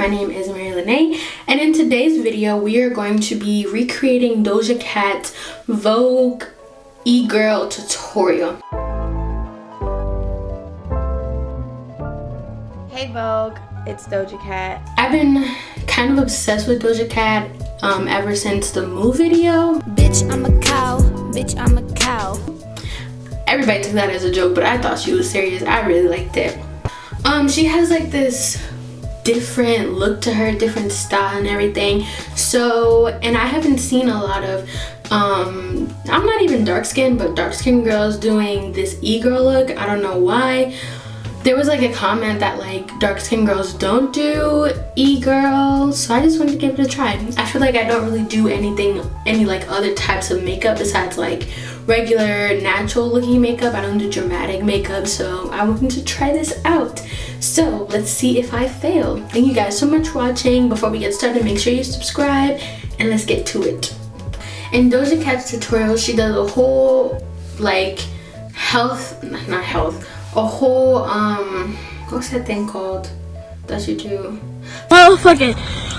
My name is Mary Lanae, and in today's video, we are going to be recreating Doja Cat's Vogue e-girl tutorial. Hey Vogue, it's Doja Cat. I've been kind of obsessed with Doja Cat um, ever since the Mooo video. Bitch, I'm a cow. Bitch, I'm a cow. Everybody took that as a joke, but I thought she was serious. I really liked it. Um, she has like this different look to her, different style and everything. So, and I haven't seen a lot of, um, I'm not even dark skinned, but dark skinned girls doing this e-girl look. I don't know why. There was like a comment that like dark skinned girls don't do e-girl, so I just wanted to give it a try. I feel like I don't really do anything, any like other types of makeup besides like regular natural looking makeup. I don't do dramatic makeup, so I wanted to try this out. So let's see if I fail. Thank you guys so much for watching. Before we get started, make sure you subscribe and let's get to it. In Doja Cat's tutorial, she does a whole like health, not health, a whole, um, what's that thing called that you do? Motherfucking,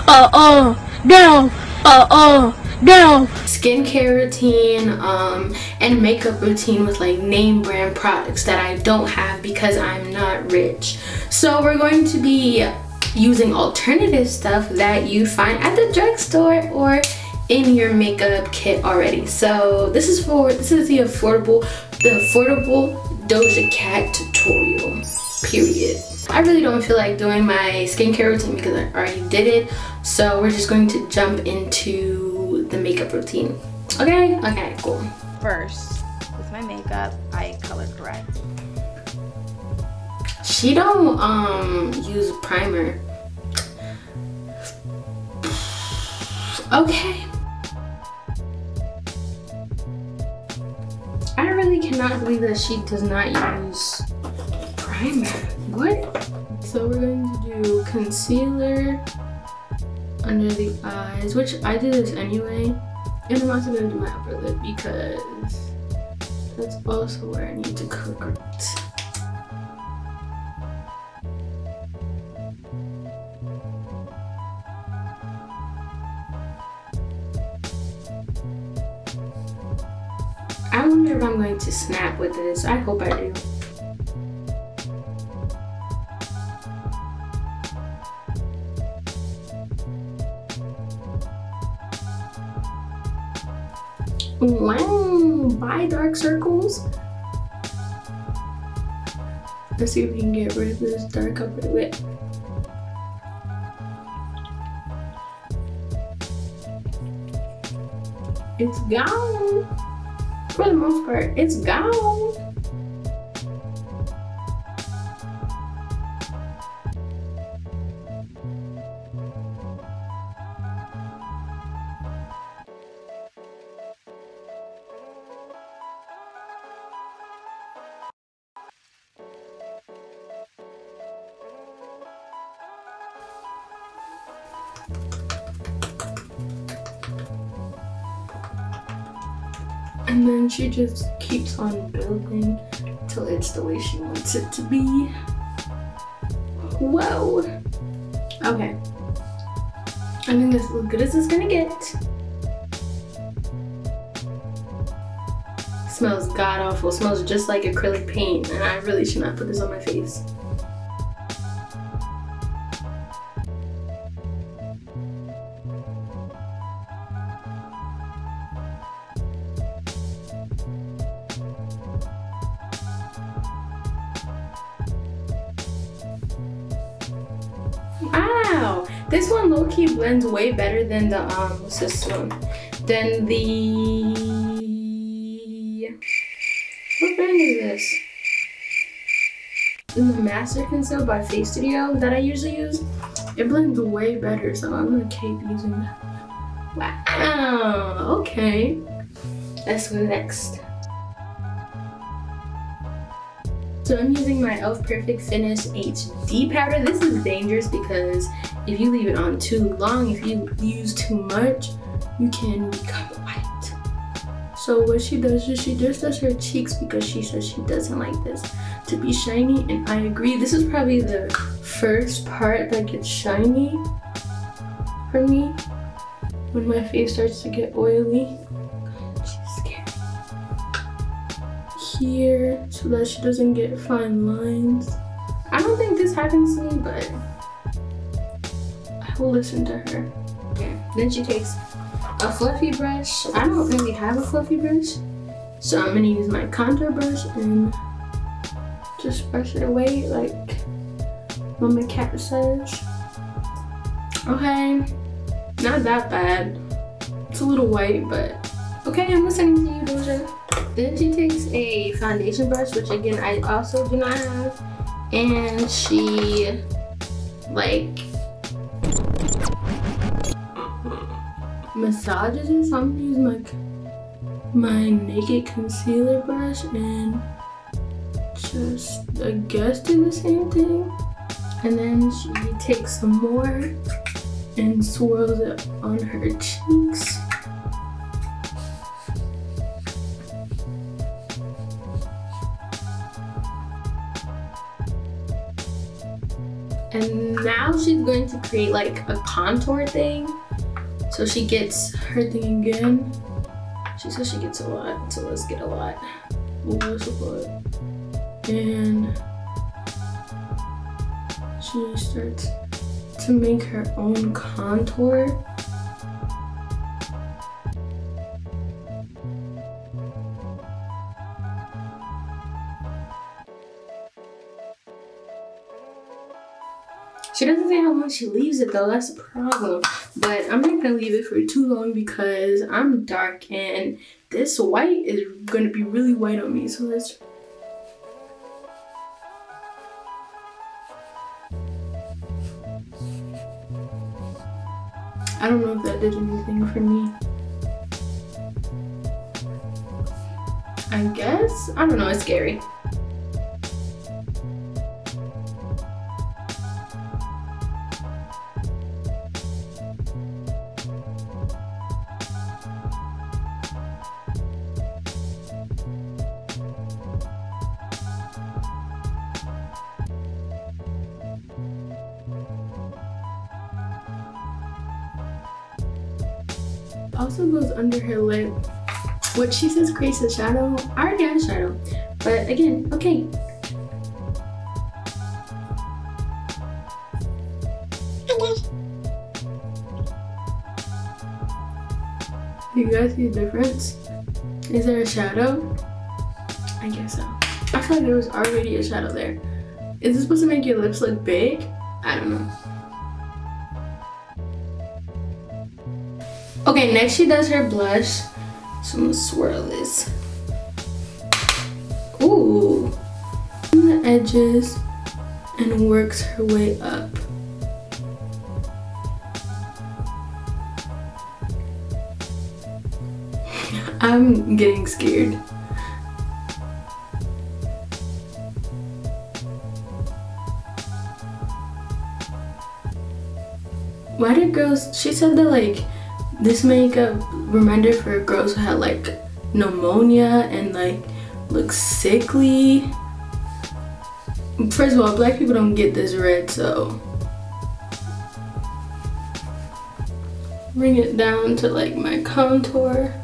uh oh down, uh oh down. skincare routine um, and makeup routine with like name brand products that I don't have because I'm not rich. So we're going to be using alternative stuff that you find at the drugstore or in your makeup kit already. So this is for this is the affordable the affordable Doja Cat tutorial. Period. I really don't feel like doing my skincare routine because I already did it. So we're just going to jump into the makeup routine. Okay? Okay, cool. First, with my makeup, I color correct. She don't um use primer. Okay. Cannot believe that she does not use primer. What? So we're going to do concealer under the eyes, which I do this anyway. And I'm also gonna do my upper lip because that's also where I need to correct. Snap with this. I hope I do. Wow, bye dark circles. Let's see if we can get rid of this dark upper lip. It's gone. For the most part, it's gone. And then she just keeps on building till it's the way she wants it to be. Whoa. Okay. I think this is as good as it's gonna get. Smells god awful. Smells just like acrylic paint, and I really should not put this on my face. Key blends way better than the um what's this one? Than the what brand is this? The Master Conceal by Face Studio that I usually use. It blends way better, so I'm gonna keep using that. Wow, okay. Let's go next. So I'm using my e.l.f. Perfect Finish HD powder. This is dangerous because if you leave it on too long, if you use too much, you can become white. So what she does is she just does her cheeks because she says she doesn't like this to be shiny and I agree. This is probably the first part that gets shiny for me when my face starts to get oily. Here so that she doesn't get fine lines. I don't think this happens to me but I will listen to her. Okay. Then she takes a fluffy brush. I don't really have a fluffy brush. So I'm gonna use my contour brush and just brush it away like Mama Cat says. Okay, not that bad. It's a little white, but okay, I'm listening to you, Doja. Then she takes a foundation brush, which again, I also do not have. And she like massages it. So I'm gonna use my my naked concealer brush and just I guess do the same thing. And then she takes some more and swirls it on her cheeks. And now she's going to create like a contour thing. So she gets her thing again. She says she gets a lot, so let's get a lot. And she starts to make her own contour. She leaves it though, that's the problem. But I'm not gonna leave it for too long because I'm dark and this white is gonna be really white on me. So let's I don't know if that did anything for me. I guess? I don't know, it's scary. She says creates a shadow. I already have a shadow, but again, okay. Do you guys see the difference? Is there a shadow? I guess so. I feel like there was already a shadow there. Is this supposed to make your lips look big? I don't know. Okay, next she does her blush. So I'm gonna swirl this. Ooh. On the edges and works her way up. I'm getting scared. Why did girls, she said that like this makeup reminded for girls who had like pneumonia and like look sickly. First of all, black people don't get this red, so bring it down to like my contour.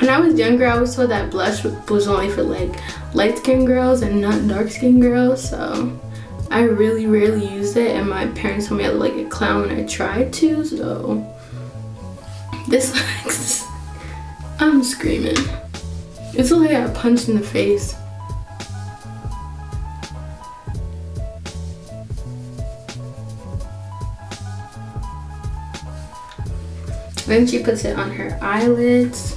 When I was younger, I was told that blush was only for like light skinned girls and not dark skinned girls. So I really rarely used it and my parents told me I looked like a clown when I tried to. So this looks, I'm screaming. It's like I got punched in the face. Then she puts it on her eyelids.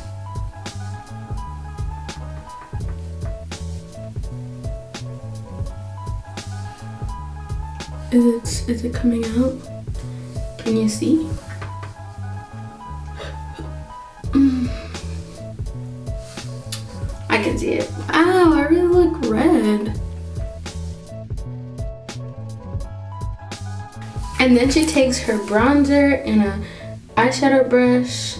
Is it, is it coming out? Can you see? Mm. I can see it. Wow, I really look red. And then she takes her bronzer and a eyeshadow brush.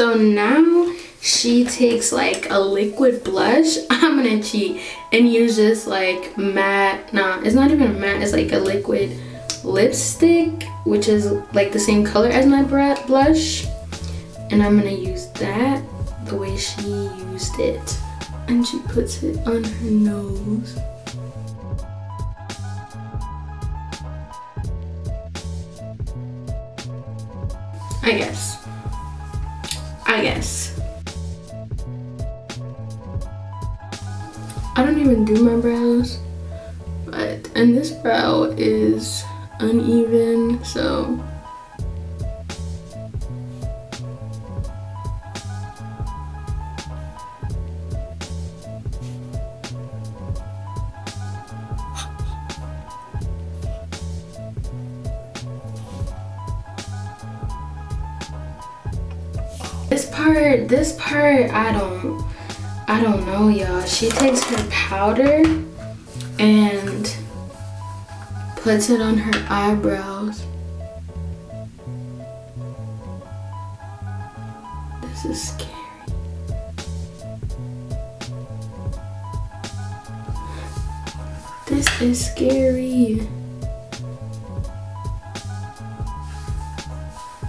So now she takes like a liquid blush. I'm gonna cheat and use this like matte, nah, it's not even a matte, it's like a liquid lipstick, which is like the same color as my blush. And I'm gonna use that the way she used it. And she puts it on her nose. I guess. I guess. I don't even do my brows, but, and this brow is uneven, so. Part, I don't, I don't know, y'all. She takes her powder and puts it on her eyebrows. This is scary. This is scary.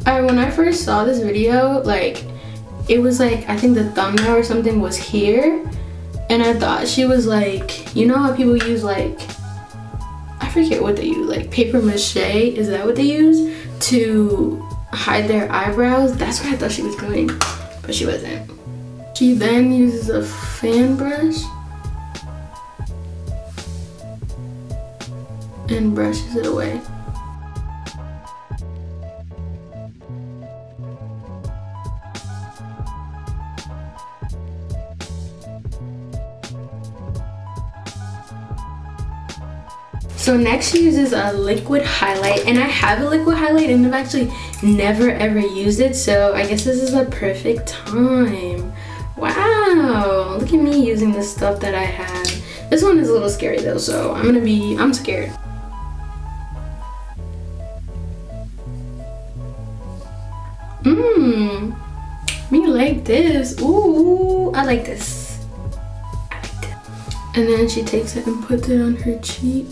Alright, when I first saw this video, like, it was like, I think the thumbnail or something was here. And I thought she was like, you know how people use like, I forget what they use, like paper mache, is that what they use? To hide their eyebrows? That's what I thought she was doing, but she wasn't. She then uses a fan brush and brushes it away. So next she uses a liquid highlight and I have a liquid highlight and I've actually never ever used it so I guess this is a perfect time. Wow, look at me using the stuff that I have. This one is a little scary though so I'm gonna be, I'm scared. Mmm, me like this. Ooh, I like this. I like this. And then she takes it and puts it on her cheek.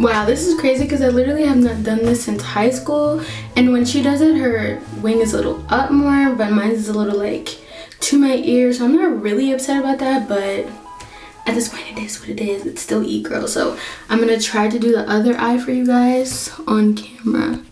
Wow, this is crazy because I literally have not done this since high school. And when she does it, her wing is a little up more, but mine is a little like to my ear. So I'm not really upset about that, but at this point it is what it is. It's still e-girl. So I'm going to try to do the other eye for you guys on camera.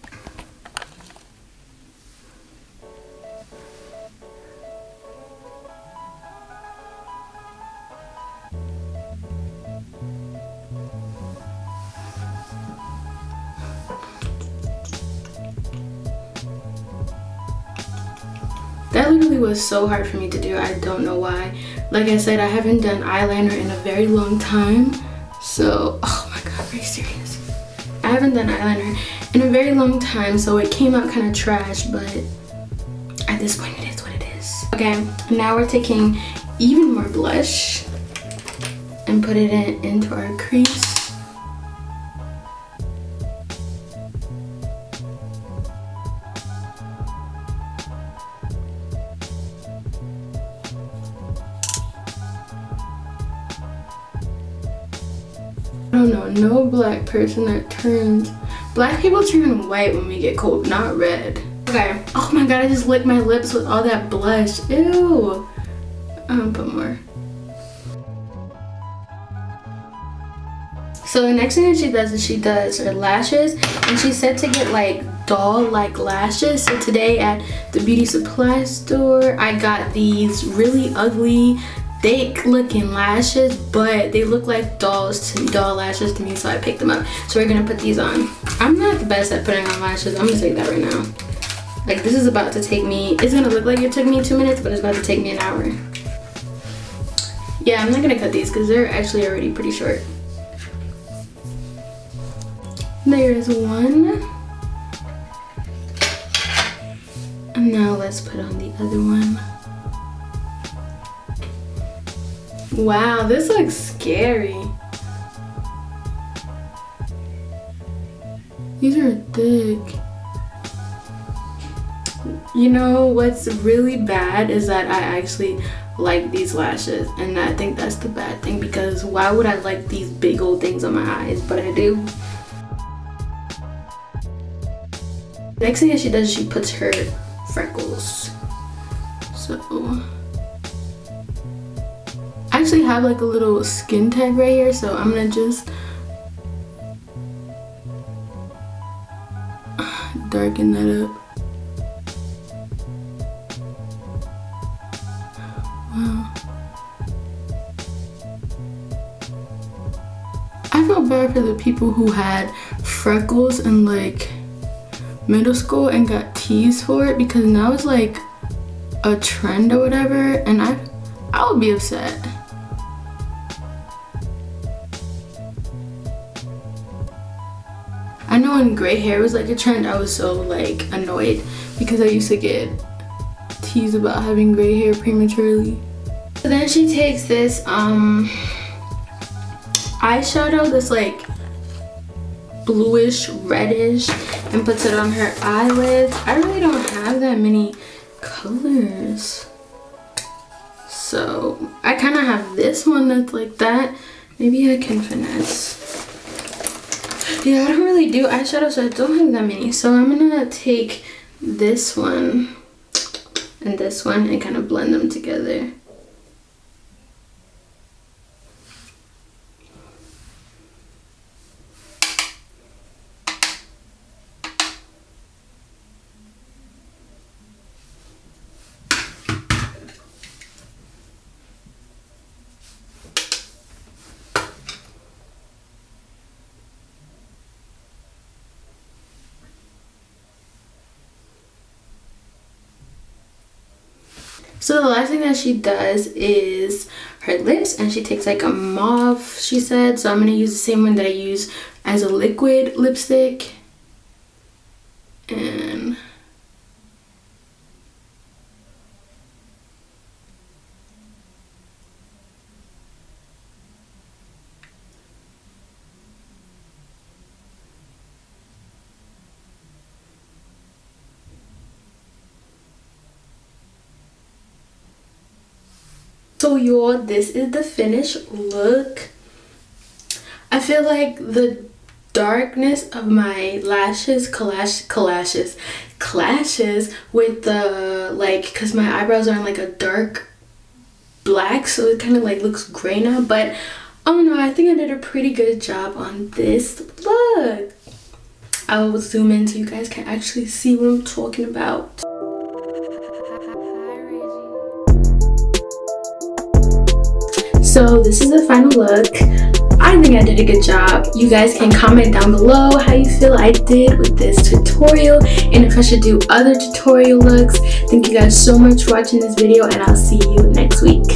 Literally was so hard for me to do. I don't know why. Like I said, I haven't done eyeliner in a very long time. So, oh my god, are you serious? I haven't done eyeliner in a very long time, so it came out kind of trash, but at this point it is what it is. Okay, now we're taking even more blush and put it in, into our crease. No black person that turns black people turn white when we get cold not red okay oh my god I just licked my lips with all that blush ew I'm gonna put more. So the next thing that she does is she does her lashes and she said to get like doll like lashes. So today at the beauty supply store I got these really ugly fake looking lashes but they look like dolls to doll lashes to me so I picked them up. So we're gonna put these on. I'm not the best at putting on lashes. I'm gonna say that right now. Like this is about to take me, it's gonna look like it took me two minutes but it's about to take me an hour. Yeah, I'm not gonna cut these because they're actually already pretty short. There's one. And now let's put on the other one. Wow, this looks scary. These are thick. You know what's really bad is that I actually like these lashes and I think that's the bad thing because why would I like these big old things on my eyes but I do. Next thing that she does she puts her freckles. Have like a little skin tag right here so I'm gonna just darken that up. Wow. I feel bad for the people who had freckles in like middle school and got teased for it because now it's like a trend or whatever and I I would be upset. When gray hair was like a trend I was so like annoyed because I used to get teased about having gray hair prematurely. So then she takes this um eyeshadow this like bluish reddish and puts it on her eyelids. I really don't have that many colors. So I kind of have this one that's like that. Maybe I can finesse. Yeah, I don't really do eyeshadow, so I don't have that many. So I'm gonna take this one and this one and kind of blend them together. So the last thing that she does is her lips and she takes like a mauve she said. So I'm going to use the same one that I use as a liquid lipstick So y'all, this is the finished look. I feel like the darkness of my lashes clash clashes clashes with the like because my eyebrows are in like a dark black so it kind of like looks gray now but oh no I think I did a pretty good job on this look I will zoom in so you guys can actually see what I'm talking about So this is the final look. I think I did a good job. You guys can comment down below how you feel I did with this tutorial and if I should do other tutorial looks. Thank you guys so much for watching this video and I'll see you next week.